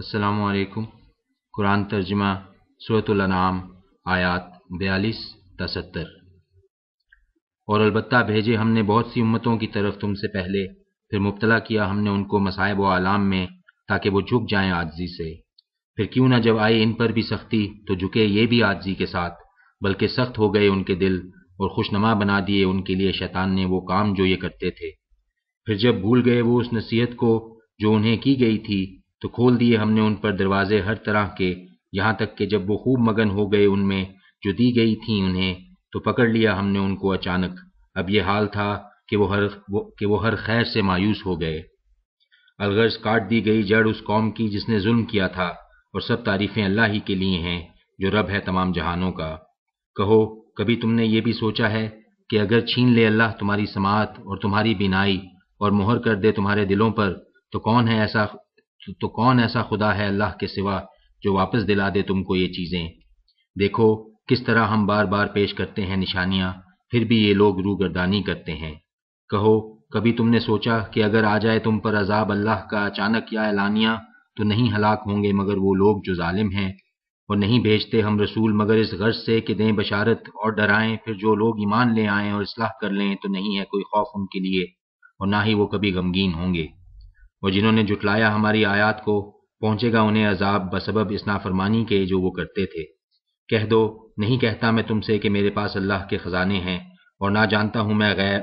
السلام علیکم۔ قرآن ترجمہ صورت الانعام، آیات بیالیس تا ستر۔ اور البتہ بھیجے ہم نے بہت سی امتوں کی طرف تم سے پہلے، پھر مبتلا کیا ہم نے ان کو مصائب و عالام میں تاکہ وہ جھک جائیں آجزی سے۔ پھر کیوں نہ جب آئے ان پر بھی سختی، تو جھکے یہ بھی آجزی کے ساتھ، بلکہ سخت ہو گئے ان کے دل اور خوشنما بنا دیے ان کے لیے شیطان نے وہ کام جو یہ کرتے تھے۔ پھر جب بھول گئے وہ اس نصیحت کو جو انہیں کی گئی تھی تو کھول دیے ہم نے ان پر دروازے ہر طرح کے، یہاں تک کہ جب وہ خوب مگن ہو گئے ان میں، جو دی گئی تھیں انہیں، تو پکڑ لیا ہم نے ان کو اچانک۔ اب یہ حال تھا کہ وہ ہر کہ وہ ہر خیر سے مایوس ہو گئے۔ الغرض کاٹ دی گئی جڑ اس قوم کی جس نے ظلم کیا تھا، اور سب تعریفیں اللہ ہی کے لیے ہیں، جو رب ہے تمام جہانوں کا۔ کہو، کبھی تم نے یہ بھی سوچا ہے کہ اگر چھین لے اللہ تمہاری سماعت اور تمہاری بینائی اور مہر کر دے تمہارے دلوں پر، تو کون ہے ایسا تو کون ایسا خدا ہے اللہ کے سوا جو واپس دلا دے تم کو یہ چیزیں؟ دیکھو، کس طرح ہم بار بار پیش کرتے ہیں نشانیاں، پھر بھی یہ لوگ روگردانی کرتے ہیں۔ کہو، کبھی تم نے سوچا کہ اگر آ جائے تم پر عذاب اللہ کا اچانک یا اعلانیہ، تو نہیں ہلاک ہوں گے مگر وہ لوگ جو ظالم ہیں؟ اور نہیں بھیجتے ہم رسول مگر اس غرض سے کہ دیں بشارت اور ڈرائیں، پھر جو لوگ ایمان لے آئیں اور اصلاح کر لیں تو نہیں ہے کوئی خوف ان کے لیے، اور نہ ہی وہ کبھی غمگین ہوں گے۔ اور جنہوں نے جٹلایا ہماری آیات کو، پہنچے گا انہیں عذاب بسبب اس نافرمانی کے جو وہ کرتے تھے۔ کہہ دو، نہیں کہتا میں تم سے کہ میرے پاس اللہ کے خزانے ہیں اور نہ جانتا ہوں میں غیر،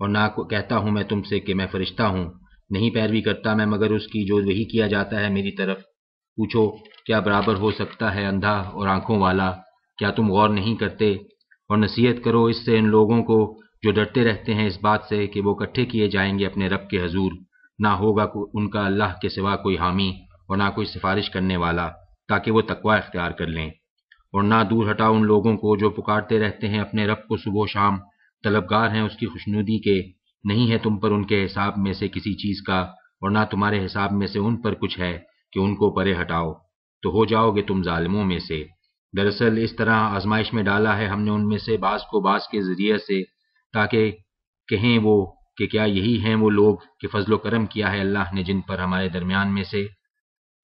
اور نہ کہتا ہوں میں تم سے کہ میں فرشتہ ہوں۔ نہیں پیروی کرتا میں مگر اس کی جو وہی کیا جاتا ہے میری طرف۔ پوچھو، کیا برابر ہو سکتا ہے اندھا اور آنکھوں والا؟ کیا تم غور نہیں کرتے؟ اور نصیحت کرو اس سے ان لوگوں کو جو ڈرتے رہتے ہیں اس بات سے کہ وہ اکٹھے کیے جائیں گے اپنے رب کے حضور۔ نہ ہوگا ان کا اللہ کے سوا کوئی حامی اور نہ کوئی سفارش کرنے والا تاکہ وہ تقوی اختیار کر لیں۔ اور نہ دور ہٹا ان لوگوں کو جو پکارتے رہتے ہیں اپنے رب کو صبح و شام۔ طلبگار ہیں اس کی خوشنودی کے۔ نہیں ہے تم پر ان کے حساب میں سے کسی چیز کا اور نہ تمہارے حساب میں سے ان پر کچھ ہے کہ ان کو پرے ہٹاؤ۔ تو ہو جاؤ گے تم ظالموں میں سے۔ دراصل اس طرح آزمائش میں ڈالا ہے ہم نے ان میں سے بعض کو بعض کے ذریعے سے تاکہ کہیں وہ کہ کیا یہی ہیں وہ لوگ کہ فضل و کرم کیا ہے اللہ نے جن پر ہمارے درمیان میں سے؟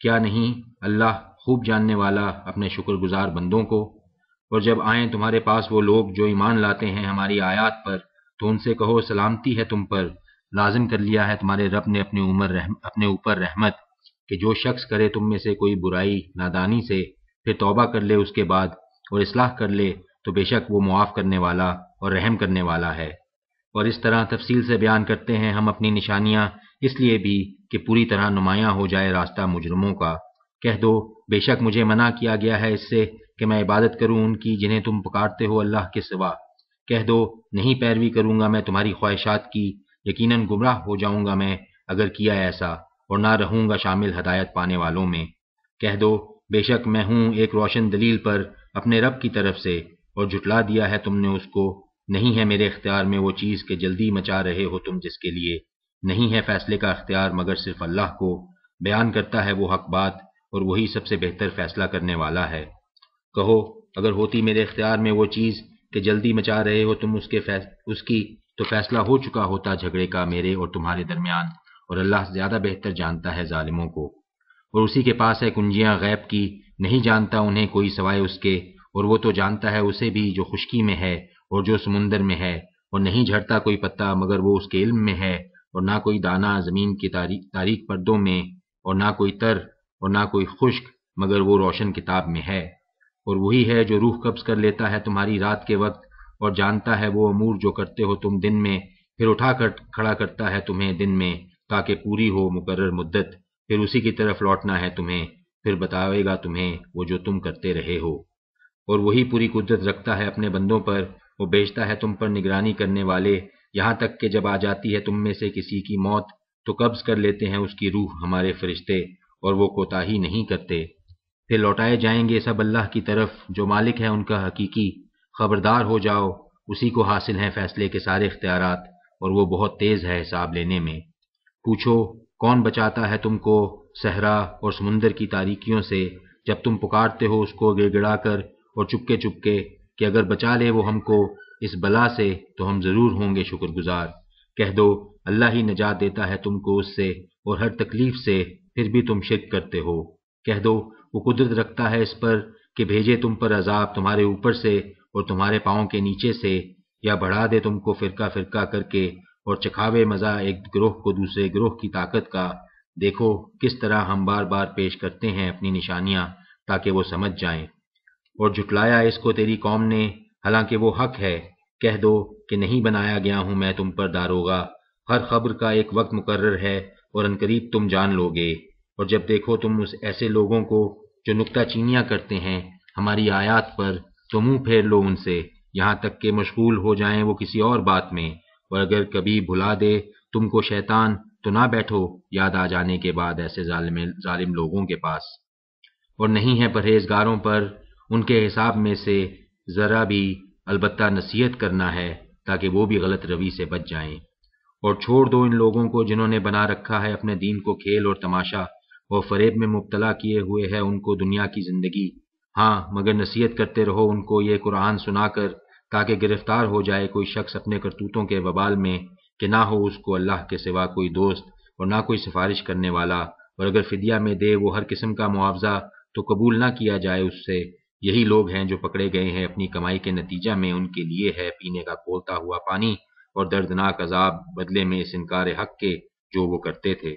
کیا نہیں؟ اللہ خوب جاننے والا اپنے شکر گزار بندوں کو۔ اور جب آئیں تمہارے پاس وہ لوگ جو ایمان لاتے ہیں ہماری آیات پر، تو ان سے کہو، سلامتی ہے تم پر، لازم کر لیا ہے تمہارے رب نے اپنی عمر رحم، اپنے اوپر رحمت، کہ جو شخص کرے تم میں سے کوئی برائی، نادانی سے، پھر توبہ کر لے اس کے بعد، اور اصلاح کر لے تو بے شک وہ معاف کرنے والا اور رحم کرنے والا ہے۔ اور اس طرح تفصیل سے بیان کرتے ہیں ہم اپنی نشانیاں، اس لیے بھی کہ پوری طرح نمایاں ہو جائے راستہ مجرموں کا۔ کہہ دو، بے شک مجھے منع کیا گیا ہے اس سے کہ میں عبادت کروں ان کی جنہیں تم پکارتے ہو اللہ کے سوا۔ کہہ دو، نہیں پیروی کروں گا میں تمہاری خواہشات کی، یقیناً گمراہ ہو جاؤں گا میں اگر کیا ایسا، اور نہ رہوں گا شامل ہدایت پانے والوں میں۔ کہہ دو، بے شک میں ہوں ایک روشن دلیل پر اپنے رب کی طرف سے، اور جھٹلا دیا ہے تم نے اس کو۔ نہیں ہے میرے اختیار میں وہ چیز کہ جلدی مچا رہے ہو تم جس کے لیے نہیں ہے فیصلے کا اختیار، مگر صرف اللہ کو بیان کرتا ہے وہ حق بات اور وہی سب سے بہتر فیصلہ کرنے والا ہے۔ کہو، اگر ہوتی میرے اختیار میں وہ چیز کہ جلدی مچا رہے ہو تم اس کے فیص... اس کی تو فیصلہ ہو چکا ہوتا جھگڑے کا میرے اور تمہارے درمیان، اور اللہ زیادہ بہتر جانتا ہے ظالموں کو۔ اور اسی کے پاس ہے کنجیاں غیب کی، نہیں جانتا انہیں کوئی سوائے اس کے، اور وہ تو جانتا ہے اسے بھی جو خشکی میں ہے۔ اور جو سمندر میں ہے، اور نہیں جھڑتا کوئی پتا مگر وہ اس کے علم میں ہے، اور نہ کوئی دانہ زمین کی تاریخ پردوں میں، اور نہ کوئی تر، اور نہ کوئی خشک مگر وہ روشن کتاب میں ہے۔ اور وہی ہے جو روح قبض کر لیتا ہے تمہاری رات کے وقت، اور جانتا ہے وہ امور جو کرتے ہو تم دن میں، پھر اٹھا کر کھڑا کرتا ہے تمہیں دن میں، تاکہ پوری ہو مقرر مدت۔ پھر اسی کی طرف لوٹنا ہے تمہیں، پھر بتاوے گا تمہیں وہ جو تم کرتے رہے ہو۔ اور وہی پوری قدرت رکھتا ہے اپنے بندوں پر وہ بیچتا ہے تم پر نگرانی کرنے والے، یہاں تک کہ جب آ جاتی ہے تم میں سے کسی کی موت، تو قبض کر لیتے ہیں اس کی روح ہمارے فرشتے، اور وہ کوتا ہی نہیں کرتے۔ پھر لوٹائے جائیں گے سب اللہ کی طرف، جو مالک ہے ان کا حقیقی خبردار ہو جاؤ، اسی کو حاصل ہیں فیصلے کے سارے اختیارات، اور وہ بہت تیز ہے حساب لینے میں۔ پوچھو، کون بچاتا ہے تم کو صحرا اور سمندر کی تاریکیوں سے، جب تم پکارتے ہو اس کو گڑ گڑا کر اور چپکے چپکے کہ اگر بچا لے وہ ہم کو اس بلا سے، تو ہم ضرور ہوں گے شکر گزار۔ کہہ دو، اللہ ہی نجات دیتا ہے تم کو اس سے، اور ہر تکلیف سے پھر بھی تم شک کرتے ہو۔ کہہ دو، وہ قدرت رکھتا ہے اس پر کہ بھیجے تم پر عذاب تمہارے اوپر سے اور تمہارے پاؤں کے نیچے سے، یا بڑھا دے تم کو فرقہ فرقہ کر کے اور چکھاوے مزہ ایک گروہ کو دوسرے گروہ کی طاقت کا۔ دیکھو کس طرح ہم بار بار پیش کرتے ہیں اپنی نشانیاں تاکہ وہ سمجھ جائیں۔ اور جھٹلایا اس کو تیری قوم نے، حالانکہ وہ حق ہے۔ کہہ دو کہ نہیں بنایا گیا ہوں میں تم پر داروگا ہر خبر کا ایک وقت مقرر ہے اور انقریب تم جان لو گے۔ اور جب دیکھو تم اس ایسے لوگوں کو جو نکتہ چینیاں کرتے ہیں، ہماری آیات پر تو منہ پھیر لو ان سے۔ یہاں تک کہ مشغول ہو جائیں وہ کسی اور بات میں۔ اور اگر کبھی بھلا دے تم کو شیطان، تو نہ بیٹھو یاد آ جانے کے بعد ایسے ظالم ظالم لوگوں کے پاس۔ اور نہیں ہے پرہیزگاروں پر ان کے حساب میں سے ذرا بھی البتہ نصیحت کرنا ہے تاکہ وہ بھی غلط روی سے بچ جائیں۔ اور چھوڑ دو ان لوگوں کو جنہوں نے بنا رکھا ہے اپنے دین کو کھیل اور تماشا۔ اور فریب میں مبتلا کیے ہوئے ہے ان کو دنیا کی زندگی۔ ہاں مگر نصیحت کرتے رہو ان کو یہ قرآن سنا کر تاکہ گرفتار ہو جائے کوئی شخص اپنے کرتوتوں کے وبال میں کہ نہ ہو اس کو اللہ کے سوا کوئی دوست اور نہ کوئی سفارش کرنے والا۔ اور اگر فدیہ میں دے وہ ہر قسم کا معاوضہ تو قبول نہ کیا جائے اس سے۔ یہی لوگ ہیں جو پکڑے گئے ہیں اپنی کمائی کے نتیجہ میں، ان کے لیے ہے پینے کا کھولتا ہوا پانی اور دردناک عذاب بدلے میں اس انکار حق کے جو وہ کرتے تھے۔